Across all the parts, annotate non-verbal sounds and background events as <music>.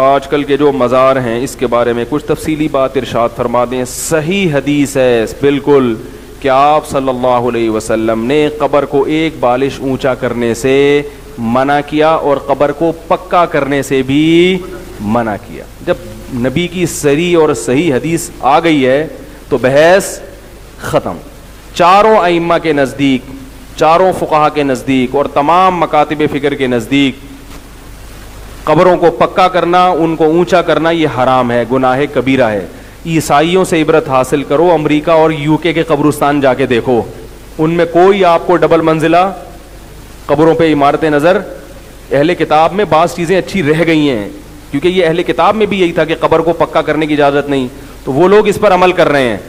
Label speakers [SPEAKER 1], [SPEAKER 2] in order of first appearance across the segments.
[SPEAKER 1] आजकल के जो मज़ार हैं, इसके बारे में कुछ तफसीली बात इरशाद फरमा दें। सही हदीस है, बिल्कुल, कि आप सल्लल्लाहु अलैहि वसल्लम ने कब्र को एक बालिश ऊँचा करने से मना किया और कब्र को पक्का करने से भी मना किया। जब नबी की सरी और सही हदीस आ गई है तो बहस ख़त्म। चारों आइम्मा के नज़दीक, चारों फुकाहा के नज़दीक और तमाम मकातब फ़िक्र के नज़दीक कब्रों को पक्का करना, उनको ऊँचा करना, ये हराम है, गुनाह कबीरा है। ईसाइयों से इबरत हासिल करो, अमेरिका और यूके के कब्रस्तान जाके देखो। उनमें कोई आपको डबल मंजिला, कब्रों पे इमारतें नज़र, अहले किताब में बास चीज़ें अच्छी रह गई हैं, क्योंकि ये अहले किताब में भी यही था कि कब्र को पक्का करने की इजाज़त नहीं। तो वो लोग इस पर अमल कर रहे हैं।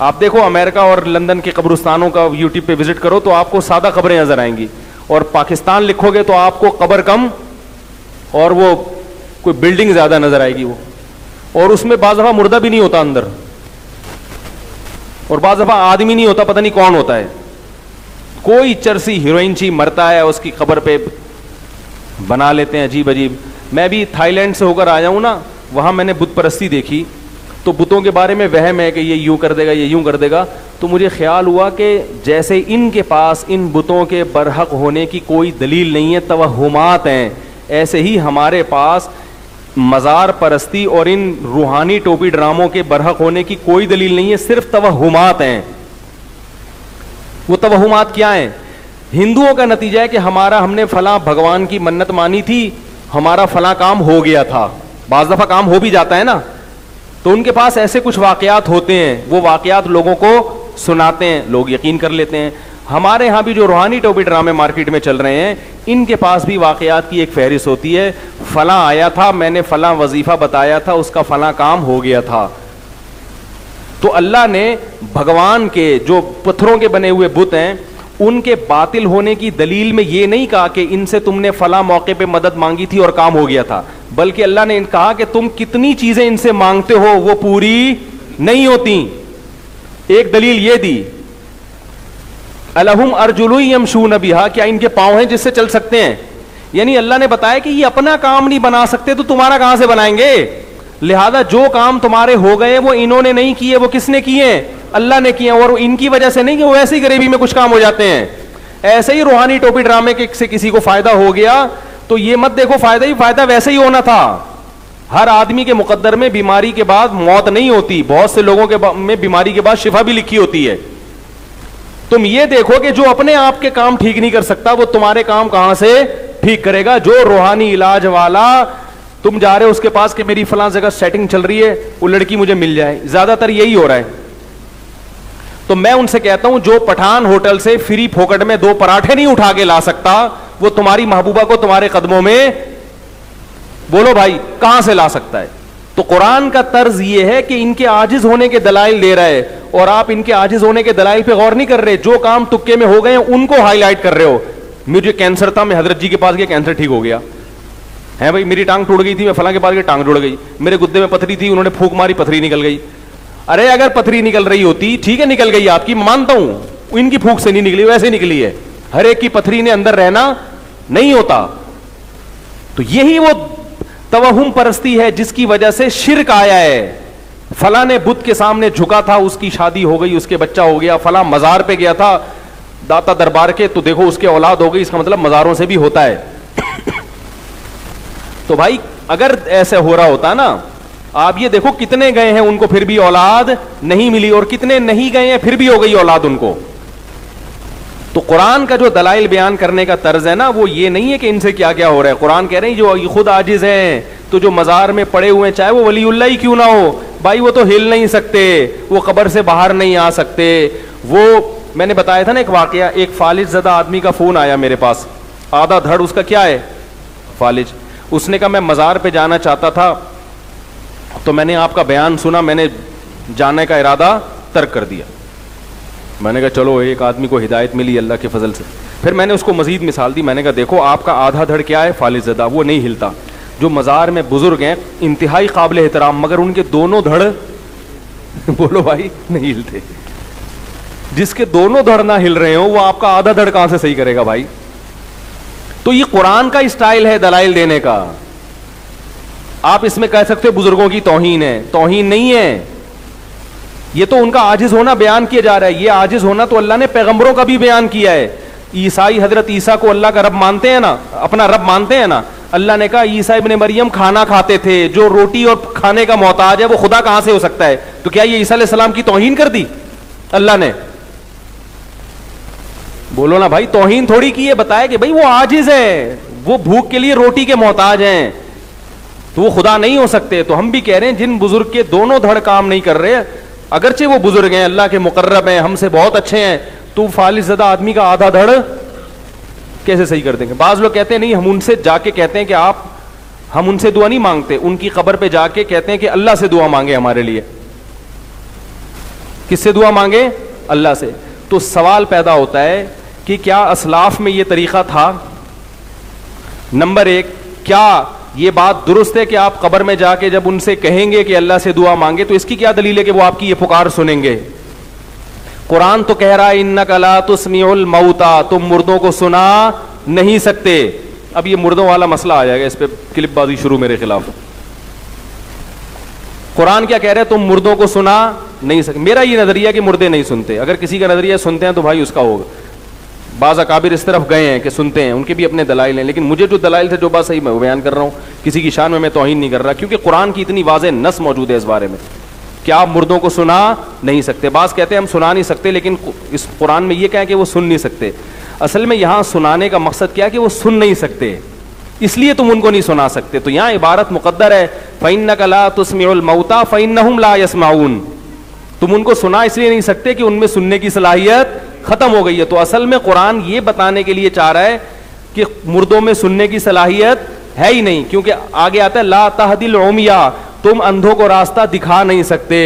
[SPEAKER 1] आप देखो, अमेरिका और लंदन के कब्रस्तानों का यूट्यूब पे विज़िट करो तो आपको सादा खबरें नज़र आएँगी। और पाकिस्तान लिखोगे तो आपको कब्र कम और वो कोई बिल्डिंग ज़्यादा नज़र आएगी वो। और उसमें बाज दफ़ा मुर्दा भी नहीं होता अंदर। और बाज दफ़ा आदमी नहीं होता, पता नहीं कौन होता है। कोई चरसी हीरोइन ची मरता है, उसकी खबर पे बना लेते हैं अजीब अजीब। मैं भी थाईलैंड से होकर आया हूँ ना, वहाँ मैंने बुत परस्ती देखी। तो बुतों के बारे में वहम है कि ये यूँ कर देगा, ये यूँ कर देगा। तो मुझे ख्याल हुआ कि जैसे इनके पास, इन बुतों के बरहक होने की कोई दलील नहीं है, तवहमात हैं। ऐसे ही हमारे पास मज़ार परस्ती और इन रूहानी टोपी ड्रामों के बरहक होने की कोई दलील नहीं है, सिर्फ़ तवहमात हैं। वो तवहमात क्या हैं? हिंदुओं का नतीजा है कि हमारा, हमने फला भगवान की मन्नत मानी थी, हमारा फला काम हो गया था। बाज दफ़ा काम हो भी जाता है ना? तो उनके पास ऐसे कुछ वाकयात होते हैं, वो वाकयात लोगों को सुनाते हैं, लोग यकीन कर लेते हैं। हमारे यहाँ भी जो रूहानी टोपी ड्रामे मार्केट में चल रहे हैं इनके पास भी वाकयात की एक फहरिस्त होती है। फला आया था, मैंने फला वजीफा बताया था, उसका फला काम हो गया था। तो अल्लाह ने भगवान के जो पत्थरों के बने हुए बुत हैं, उनके बातिल होने की दलील में ये नहीं कहा कि इनसे तुमने फला मौके पे मदद मांगी थी और काम हो गया था, बल्कि अल्लाह ने कहा कि तुम कितनी चीज़ें इनसे मांगते हो, वो पूरी नहीं होती। एक दलील ये दी अलहुम अर्जुलम शू नबिहा क्या इनके पाँव हैं जिससे चल सकते हैं? यानी अल्लाह ने बताया कि ये अपना काम नहीं बना सकते तो तुम्हारा कहाँ से बनाएँगे? लिहाजा जो काम तुम्हारे हो गए, वो इन्होंने नहीं किए, वो किसने किए? अल्लाह ने किए, और इनकी वजह से नहीं कि वो ऐसी गरीबी में कुछ काम हो जाते हैं। ऐसे ही रूहानी टोपी ड्रामे के से किसी को फ़ायदा हो गया तो ये मत देखो, फ़ायदा ही फ़ायदा वैसे ही होना था। हर आदमी के मुकद्दर में बीमारी के बाद मौत नहीं होती। बहुत से लोगों के में बीमारी के बाद शिफा भी लिखी होती है। तुम ये देखो कि जो अपने आप के काम ठीक नहीं कर सकता, वो तुम्हारे काम कहाँ से ठीक करेगा? जो रूहानी इलाज वाला, तुम जा रहे हो उसके पास कि मेरी फलां जगह सेटिंग चल रही है, वो लड़की मुझे मिल जाए। ज़्यादातर यही हो रहा है। तो मैं उनसे कहता हूँ, जो पठान होटल से फ्री फोकट में दो पराठे नहीं उठा के ला सकता, वो तुम्हारी महबूबा को तुम्हारे कदमों में, बोलो भाई, कहाँ से ला सकता है? तो कुरान का तर्ज यह है कि इनके आजिज होने के दलाइल दे रहा है। और आप इनके आजिज होने के दलाइल पे गौर नहीं कर रहे, जो काम तुक्के में हो गए हैं, उनको हाईलाइट कर रहे हो। मुझे कैंसर था, मैं हज़रत जी के पास गया कैंसर ठीक हो गया। है भाई, मेरी टांग टूट गई थी, मैं फला के पास गया, टांग जुड़ गई। मेरे गुद्दे में पथरी थी, उन्होंने फूक मारी, पथरी निकल गई। अरे, अगर पथरी निकल रही होती, ठीक है, निकल गई आपकी मानता हूँ, इनकी फूक से नहीं निकली, वैसे निकली है। हर एक की पथरी ने अंदर रहना नहीं होता। तो यही वो तवहुम परस्ती है, जिसकी वजह से शिरक आया है। फला ने बुद्ध के सामने झुका था, उसकी शादी हो गई, उसके बच्चा हो गया, फला मजार पे गया था, दाता दरबार के तो देखो उसके औलाद हो गई, इसका मतलब मजारों से भी होता है। तो भाई, अगर ऐसे हो रहा होता ना, आप ये देखो कितने गए हैं उनको, फिर भी औलाद नहीं मिली, और कितने नहीं गए हैं, फिर भी हो गई औलाद उनको। तो कुरान का जो दलाइल बयान करने का तर्ज है ना, वो ये नहीं है कि इनसे क्या क्या हो रहा है। कुरान कह रहे हैं, जो खुद आजिज हैं तो जो मजार में पड़े हुए हैं, चाहे वो वलीउल्ला ही क्यों ना हो भाई, वो तो हिल नहीं सकते, वो कब्र से बाहर नहीं आ सकते। वो, मैंने बताया था ना एक वाकया, एक फालिज जदा आदमी का फ़ोन आया मेरे पास। आधा धड़ उसका क्या है? फालिज। उसने कहा, मैं मज़ार पे जाना चाहता था तो मैंने आपका बयान सुना, मैंने जाने का इरादा तर्क कर दिया। मैंने कहा, चलो, एक आदमी को हिदायत मिली अल्लाह के फजल से। फिर मैंने उसको मजीद मिसाल दी, मैंने कहा, देखो, आपका आधा धड़ क्या है, फालिज जदा वो नहीं हिलता। जो मज़ार में बुज़ुर्ग हैं, इंतहाई काबिल एहतराम, मगर उनके दोनों धड़ <laughs> बोलो भाई, नहीं हिलते। जिसके दोनों धड़ ना हिल रहे हो, वो आपका आधा धड़ कहाँ से सही करेगा भाई? तो ये कुरान का स्टाइल है दलाइल देने का। आप इसमें कह सकते हो बुज़ुर्गों की तोहीन है। तोहीन नहीं है। ये तो उनका आजिज होना बयान किया जा रहा है। ये आजिज होना तो अल्लाह ने पैगंबरों का भी बयान किया है। ईसाई हज़रत ईसा को अल्लाह का रब मानते हैं ना? अपना रब मानते हैं ना? अल्लाह ने कहा, ईसा इबन मरियम खाना खाते थे, जो रोटी और खाने का मोहताज है, वो खुदा कहाँ से हो सकता है? तो क्या ये ईसा सलाम की तोहीन कर दी? अल्लाह ने। बोलो ना भाई, तोहीन थोड़ी की है, बताया कि भाई वो आजिज है, वो भूख के लिए रोटी के मोहताज हैं। तो वो खुदा नहीं हो सकते। तो हम भी कह रहे हैं, जिन बुज़ुर्ग के दोनों धड़ काम नहीं कर रहे, अगरचे वो बुज़ुर्ग हैं, अल्लाह के मुकर्रब हैं, हमसे बहुत अच्छे हैं। तो फालिस ज़्यादा आदमी का आधा धड़ कैसे सही कर देंगे? बाज लोग कहते हैं, नहीं, हम उनसे जाके कहते हैं कि आप, हम उनसे दुआ नहीं मांगते। उनकी कब्र पे जाके कहते हैं कि अल्लाह से दुआ मांगे हमारे लिए। किससे दुआ मांगे? अल्लाह से। तो सवाल पैदा होता है कि क्या असलाफ में यह तरीका था? नंबर एक, क्या ये बात दुरुस्त है कि आप कबर में जाके जब उनसे कहेंगे कि अल्लाह से दुआ मांगे तो इसकी क्या दलील है कि वो आपकी ये पुकार सुनेंगे? कुरान तो कह रहा है इन कला तुस्मीउल मऊता तुम मुर्दों को सुना नहीं सकते। अब ये मुर्दों वाला मसला आ जाएगा, इस पर क्लिपबाजी शुरू मेरे खिलाफ। कुरान क्या कह रहे हैं, तुम मुर्दों को सुना नहीं सकते मेरा ये नज़रिया कि मुर्दे नहीं सुनते। अगर किसी का नज़रिया सुनते हैं तो भाई उसका होगा। बाज अकाबिर इस तरफ़ गए हैं कि सुनते हैं, उनके भी अपने दलाइल हैं, लेकिन मुझे जो दलाइल थे, जो बात सही मैं बयान कर रहा हूँ, किसी की शान में मैं तोहिन नहीं कर रहा, क्योंकि कुरान की इतनी वाज नस मौजूद है इस बारे में। क्या आप मुर्दों को सुना नहीं सकते? बास कहते हैं, हम सुना नहीं सकते, लेकिन इस कुरान में ये क्या है कि वो सुन नहीं सकते। असल में यहाँ सुनाने का मकसद क्या है कि वो सुन नहीं सकते? इसलिए तुम उनको नहीं सुना सकते। तो यहाँ इबारत मुकद्दर है फ़ैन कला तुस्मता फ़ैन ला यसमाउन तुम उनको सुना इसलिए नहीं सकते कि उनमें सुनने की सलाहियत खत्म हो गई है। तो असल में कुरान ये बताने के लिए चाह रहा है कि मुर्दों में सुनने की सलाहियत है ही नहीं, क्योंकि आगे आता है, ला तहदिल तुम अंधों को रास्ता दिखा नहीं सकते।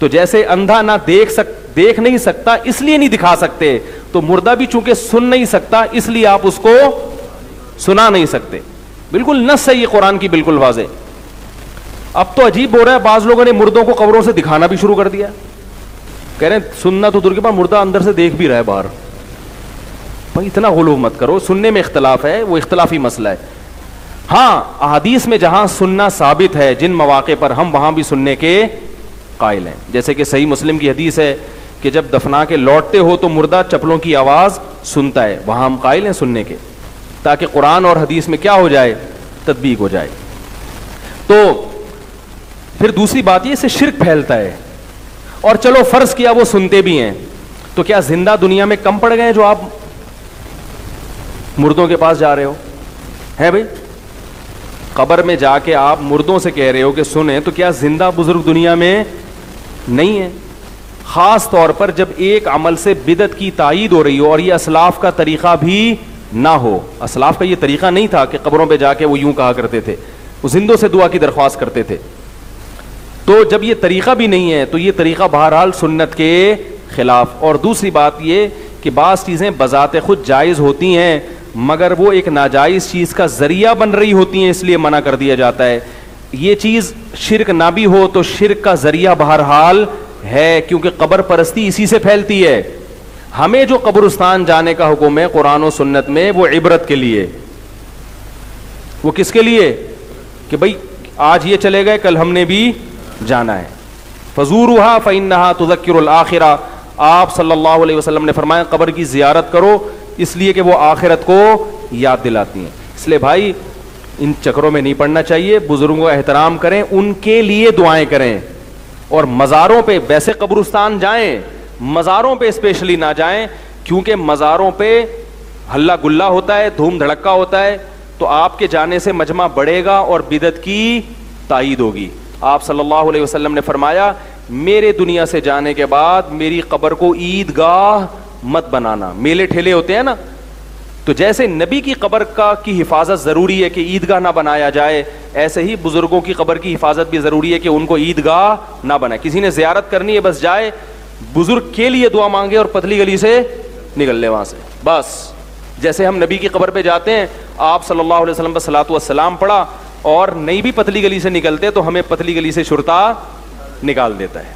[SPEAKER 1] तो जैसे अंधा ना देख सक, देख नहीं सकता, इसलिए नहीं दिखा सकते। तो मुर्दा भी चूँकि सुन नहीं सकता, इसलिए आप उसको सुना नहीं सकते। बिल्कुल नस है ये कुरान की, बिल्कुल वाजे अब तो अजीब हो रहा है, बाज लोगों ने मुर्दों को कब्रों से दिखाना भी शुरू कर दिया। कह रहे हैं, सुनना तो दूर के बाद मुर्दा अंदर से देख भी रहा है बाहर। भाई इतना गुलूब मत करो, सुनने में इख्तलाफ है, वो इख्तलाफी मसला है। हाँ अदीस में जहाँ सुनना साबित है, जिन मौके पर हम वहाँ भी सुनने के कायल हैं। जैसे कि सही मुस्लिम की हदीस है कि जब दफना के लौटते हो तो मुर्दा चप्पलों की आवाज़ सुनता है। वहाँ हम कायल हैं सुनने के, ताकि कुरान और हदीस में क्या हो जाए, तदबीक हो जाए। तो फिर दूसरी बात ये इससे शिरक फैलता है। और चलो फ़र्ज़ किया वो सुनते भी हैं। तो क्या ज़िंदा दुनिया में कम पड़ गए जो आप मुर्दों के पास जा रहे हो? है भाई? कब्र में जाके आप मुर्दों से कह रहे हो कि सुने तो क्या ज़िंदा बुज़ुर्ग दुनिया में नहीं है? खास तौर पर जब एक अमल से बिदत की तायद हो रही हो और ये असलाफ का तरीका भी ना हो। असलाफ का ये तरीका नहीं था कि कब्रों पे जाके वो यूँ कहा करते थे, वो जिंदों से दुआ की दरख्वास्त करते थे। तो जब ये तरीका भी नहीं है तो ये तरीका बहरहाल सुन्नत के खिलाफ। और दूसरी बात ये कि बाज़ चीज़ें बजात खुद जायज़ होती हैं मगर वो एक नाजायज़ चीज़ का ज़रिया बन रही होती है, इसलिए मना कर दिया जाता है। ये चीज़ शिरक ना भी हो तो शिरक का ज़रिया बहरहाल है, क्योंकि कब्र परस्ती इसी से फैलती है। हमें जो कब्रस्तान जाने का हुक्म है, कुरान और सुन्नत में, वो इबरत के लिए। वो किसके लिए? कि भाई, आज ये चले गए, कल हमने भी जाना है। फजूर हुआ फ़ैन नहा तुजक्र आखिरा। आप सल्लल्लाहु अलैहि वसल्लम ने फरमाया, कब्र की जियारत करो इसलिए कि वो आखिरत को याद दिलाती हैं। इसलिए भाई, इन चक्रों में नहीं पड़ना चाहिए, बुज़ुर्गों का एहतराम करें, उनके लिए दुआएँ करें। और मज़ारों पे वैसे कब्रुस्तान जाएँ, मज़ारों पे स्पेशली ना जाएँ, क्योंकि मज़ारों पे हल्ला गुल्ला होता है, धूम धड़क्का होता है तो आपके जाने से मजमा बढ़ेगा और बिदत की तायद होगी। आप सल्लल्लाहु अलैहि वसल्लम ने फरमाया, मेरे दुनिया से जाने के बाद मेरी कब्र को ईदगाह मत बनाना। मेले ठेले होते हैं ना? तो जैसे नबी की कब्र का की हिफाजत ज़रूरी है कि ईदगाह ना बनाया जाए, ऐसे ही बुज़ुर्गों की कब्र की हिफाजत भी ज़रूरी है कि उनको ईदगाह ना बनाए किसी ने ज़्यारत करनी है, बस जाए, बुज़ुर्ग के लिए दुआ मांगे और पतली गली से निकल ले वहाँ से। बस। जैसे हम नबी की कब्र पे जाते हैं, आप सल्लल्लाहु अलैहि वसल्लम पर सलात सलाम पढ़ा और नहीं भी पतली गली से निकलते तो हमें पतली गली से शुरता निकाल देता है।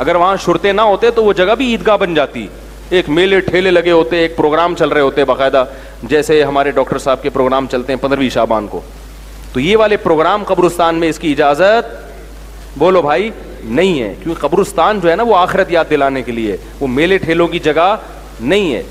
[SPEAKER 1] अगर वहाँ शुरते ना होते तो वो जगह भी ईदगाह बन जाती। एक मेले ठेले लगे होते, एक प्रोग्राम चल रहे होते बाकायदा, जैसे हमारे डॉक्टर साहब के प्रोग्राम चलते हैं पंद्रहवीं शाबान को। तो ये वाले प्रोग्राम कब्रुस्तान में इसकी इजाज़त? बोलो भाई, नहीं है, क्योंकि कब्रुस्तान जो है ना, वो आखिरत याद दिलाने के लिए वो मेले ठेलों की जगह नहीं है।